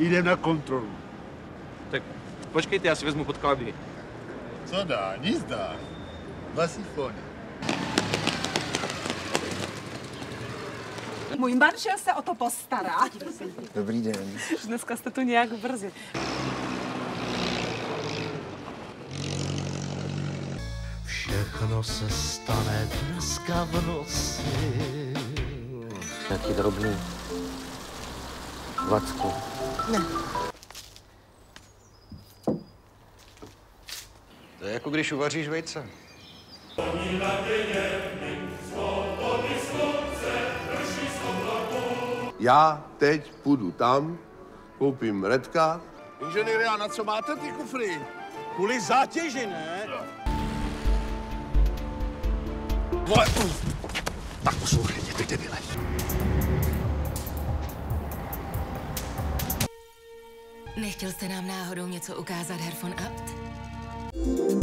jdem na kontrolu. Tak počkejte, já si vezmu podklady. Co dá? Nic dá. Dva sifony. Můj manžel se o to postará. Dobrý den. Dneska jste tu nějak brzy. Všechno se stane dneska v noci. Nějaký drobný. Vacku. To je jako když uvaříš vejce. Já teď půjdu tam, koupím redka. Inženýre, a na co máte ty kufry? Kvůli zátěži, ne? Vole, tak poslouchejte, ty debile. Nechtěl jste nám náhodou něco ukázat, Herr thank you